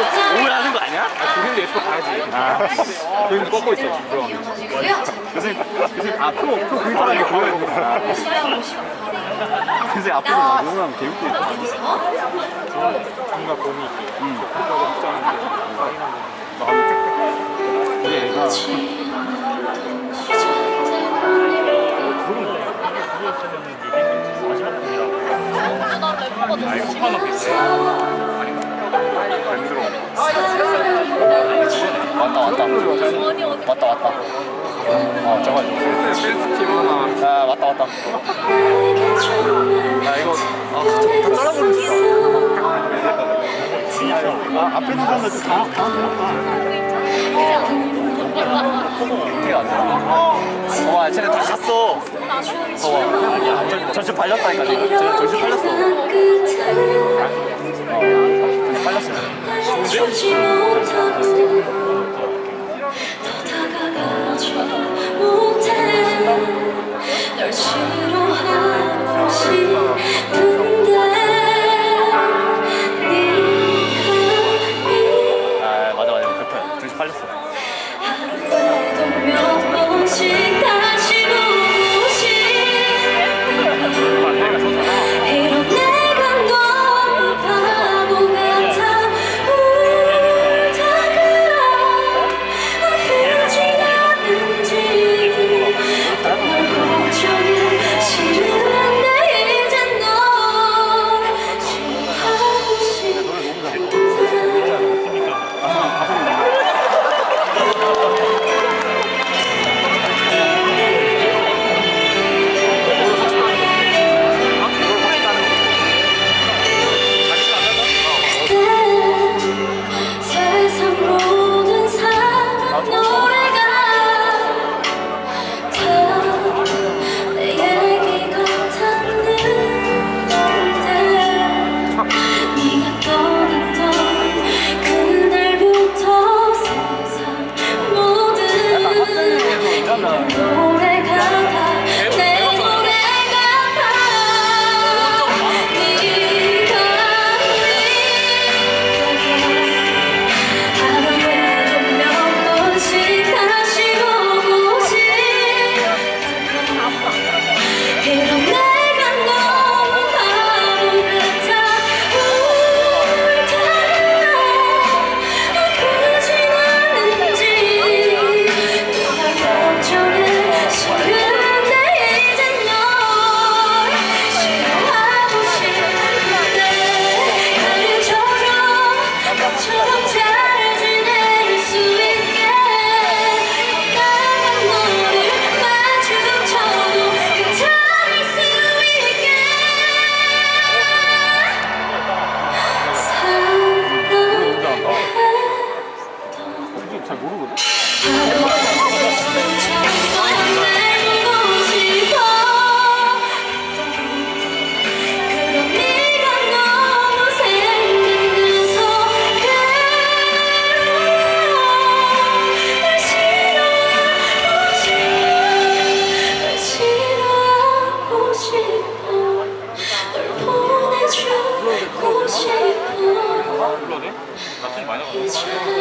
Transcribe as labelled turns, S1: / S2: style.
S1: 오해하는 거 아니야?
S2: 교수님도 에스퍼 가야지.
S1: 아,
S2: 교수님도 꺾고 있어.
S1: 교수님, 교수님 앞으로 프로 그립하는 게 보여야 되구나. 교수님 앞에서 막 응원하면 개웃기겠다.
S2: 뭔가 공이 있게.
S1: 응.
S2: 그거 확정인데.
S1: 우리 애가 왔다 왔다 왔다 왔다 어 저거 저거
S2: 댄스 팀 하나.
S1: 아 왔다 왔다 아 이거 잘라버리고 싶다 아 앞에 있는 사람들 좀 강, 강한데 어떻게 안 돼? 봐봐 쟤네 다 갔어 저- 전체 발렸다니까 지금 저- 전체 발렸어 멈추지 못하고 더 다가가지 못해 널 싫어하고 싶은데 네가 아 맞아 맞아. 그 급해 둘이 팔렸어. 하루에도 몇 번씩 성취야 아, 나중에 많이 나가요.